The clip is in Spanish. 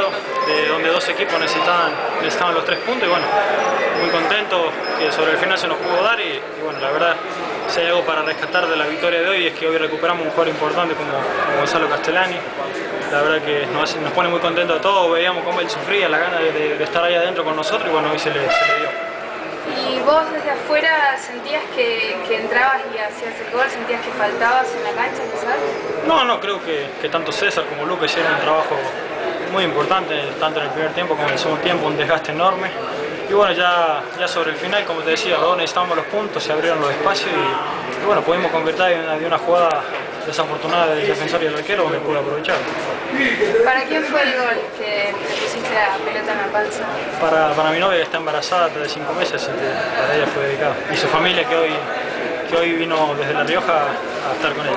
de donde dos equipos necesitaban, necesitaban los tres puntos y bueno, muy contento que sobre el final se nos pudo dar y, y bueno, la verdad si hay algo para rescatar de la victoria de hoy es que hoy recuperamos un jugador importante como, como Gonzalo Castellani. La verdad que nos, hace- nos pone muy contentos a todos, veíamos cómo él sufría, la gana de, de- de estar ahí adentro con nosotros y bueno, hoy se le, se le dio. ¿Y vos desde afuera sentías que, que entrabas y hacías el gol? ¿Sentías que faltabas en la cancha quizás? No, no, creo que, que tanto César como Luca hicieron un trabajo muy importante, tanto en el primer tiempo como en el segundo tiempo, un desgaste enorme. Y bueno, ya, ya sobre el final, como te decía, los dos necesitábamos los puntos, se abrieron los espacios y, y bueno, pudimos convertir de una, de una jugada desafortunada del defensor y el arquero donde pude aprovechar. ¿Para quién fue el gol que te pusiste la pelota en la panza? Para, para mi novia que está embarazada desde cinco meses, así que para ella fue dedicado. Y su familia que hoy, que hoy vino desde La Rioja a estar con ella.